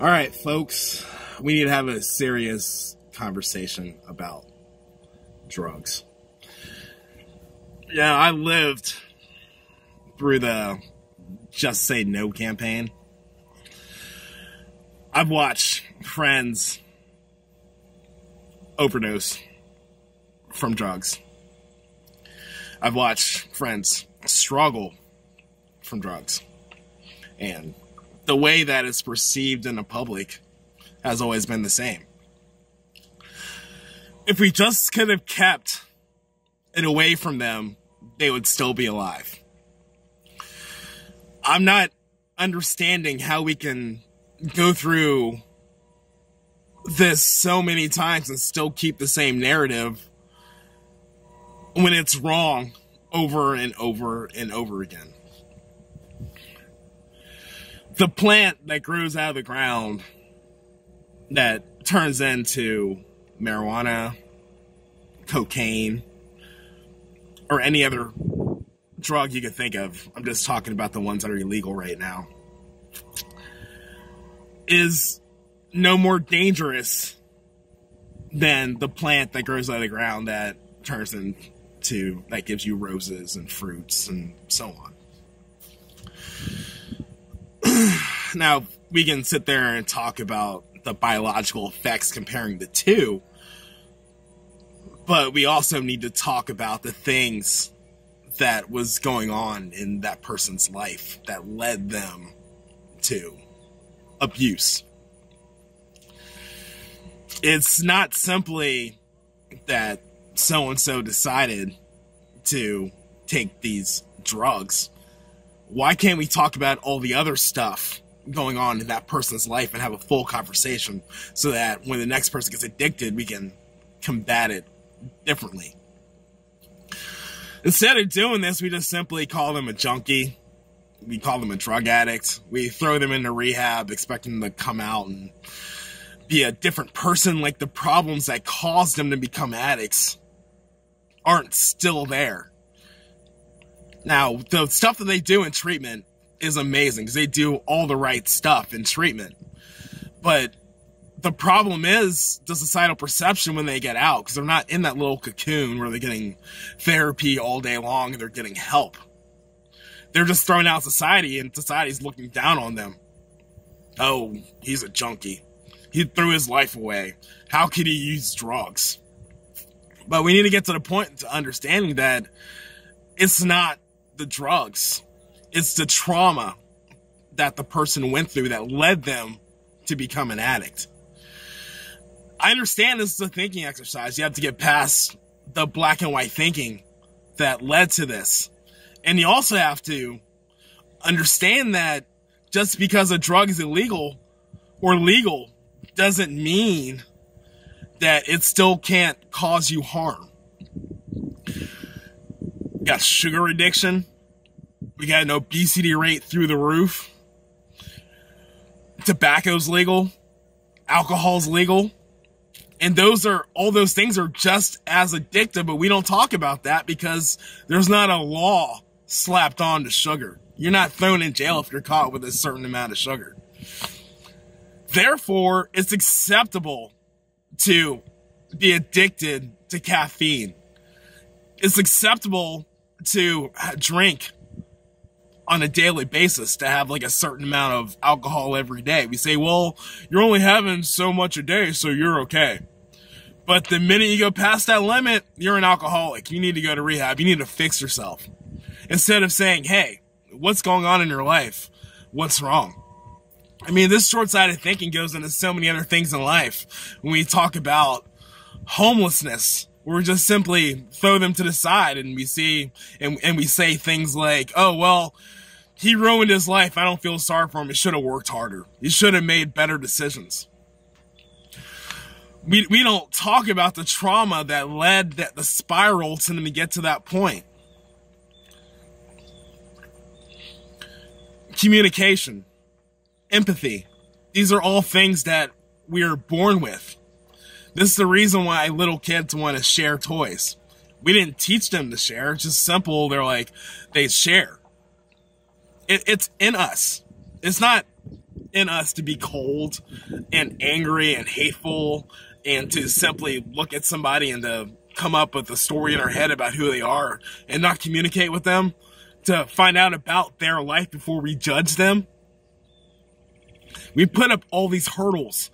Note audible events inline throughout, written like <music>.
All right, folks, we need to have a serious conversation about drugs. Yeah, I lived through the Just Say No campaign. I've watched friends overdose from drugs. I've watched friends struggle from drugs. And the way that it's perceived in the public has always been the same. If we just could have kept it away from them, they would still be alive. I'm not understanding how we can go through this so many times and still keep the same narrative when it's wrong over and over and over again. The plant that grows out of the ground that turns into marijuana, cocaine, or any other drug you could think of. I'm just talking about the ones that are illegal right now. Is no more dangerous than the plant that grows out of the ground that turns into that gives you roses and fruits and so on. <sighs> now we can sit there and talk about the biological effects comparing the two, but we also need to talk about the things that was going on in that person's life that led them to abuse. It's not simply that so and so decided to take these drugs. Why can't we talk about all the other stuff going on in that person's life and have a full conversation so that when the next person gets addicted, we can combat it differently? Instead of doing this, we just simply call them a junkie. We call them a drug addict. We throw them into rehab, expecting them to come out and be a different person. Like the problems that caused them to become addicts aren't still there. Now, the stuff that they do in treatment is amazing because they do all the right stuff in treatment. But the problem is the societal perception when they get out because they're not in that little cocoon where they're getting therapy all day long and they're getting help. They're just thrown out society and society's looking down on them. Oh, he's a junkie. He threw his life away. How could he use drugs? But we need to get to the point to understanding that it's not the drugs. It's the trauma that the person went through that led them to become an addict. I understand this is a thinking exercise. You have to get past the black and white thinking that led to this. And you also have to understand that just because a drug is illegal or legal doesn't mean that it still can't cause you harm. We got sugar addiction. We got an obesity rate through the roof. Tobacco's legal. Alcohol's legal. And those are, all those things are just as addictive, but we don't talk about that because there's not a law slapped on to sugar. You're not thrown in jail if you're caught with a certain amount of sugar. Therefore, it's acceptable to be addicted to caffeine. It's acceptable to drink on a daily basis to have like a certain amount of alcohol every day. We say, well, you're only having so much a day, so you're okay. But the minute you go past that limit, you're an alcoholic. You need to go to rehab. You need to fix yourself. Instead of saying, hey, what's going on in your life? What's wrong? I mean, this short-sighted thinking goes into so many other things in life. When we talk about homelessness, we're just simply throw them to the side and we see, and, and we say things like, oh, well, he ruined his life. I don't feel sorry for him. He should have worked harder. He should have made better decisions. We, we don't talk about the trauma that led that the spiral to them to get to that point. Communication, empathy. These are all things that we are born with. This is the reason why little kids want to share toys. We didn't teach them to share. It's just simple. They're like, they share it, it's in us. It's not in us to be cold and angry and hateful and to simply look at somebody and to come up with a story in our head about who they are and not communicate with them to find out about their life before we judge them. We put up all these hurdles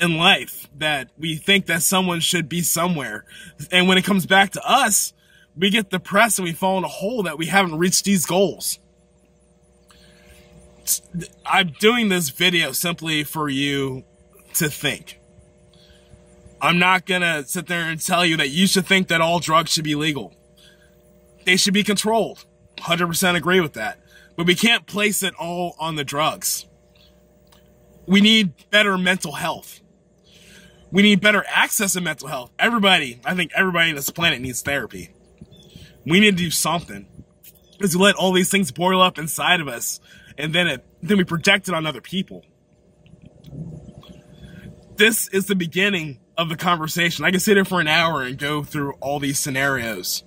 in life that we think that someone should be somewhere. And when it comes back to us, we get depressed and we fall in a hole that we haven't reached these goals. I'm doing this video simply for you to think. I'm not gonna sit there and tell you that you should think that all drugs should be legal. They should be controlled. 100% agree with that. But we can't place it all on the drugs. We need better mental health. We need better access to mental health. Everybody, I think everybody on this planet needs therapy. We need to do something. Because we let all these things boil up inside of us and then it then we project it on other people. This is the beginning of the conversation. I can sit here for an hour and go through all these scenarios.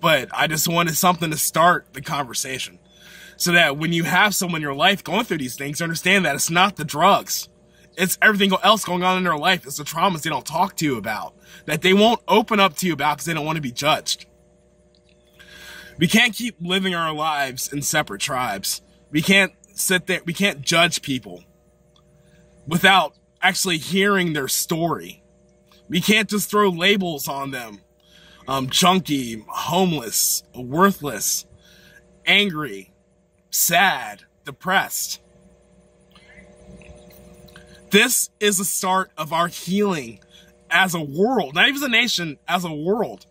But I just wanted something to start the conversation. So that when you have someone in your life going through these things, understand that it's not the drugs. It's everything else going on in their life. It's the traumas they don't talk to you about. That they won't open up to you about because they don't want to be judged. We can't keep living our lives in separate tribes. We can't sit there, we can't judge people without actually hearing their story. We can't just throw labels on them. Um, homeless, worthless, angry, sad, depressed. This is the start of our healing as a world, not even as a nation, as a world.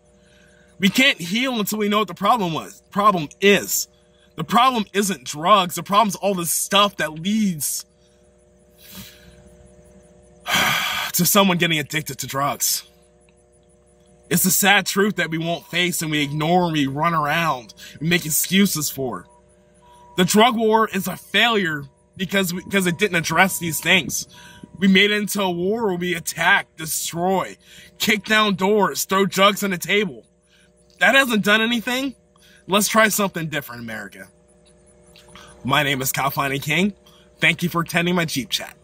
We can't heal until we know what the problem was. Problem is. The problem isn't drugs. The problem's all the stuff that leads <sighs> to someone getting addicted to drugs. It's the sad truth that we won't face and we ignore and we run around and make excuses for. The drug war is a failure because we, because it didn't address these things. We made it into a war where we attack, destroy, kick down doors, throw drugs on the table. That hasn't done anything. Let's try something different, America. My name is Khalfani King. Thank you for attending my Jeep chat.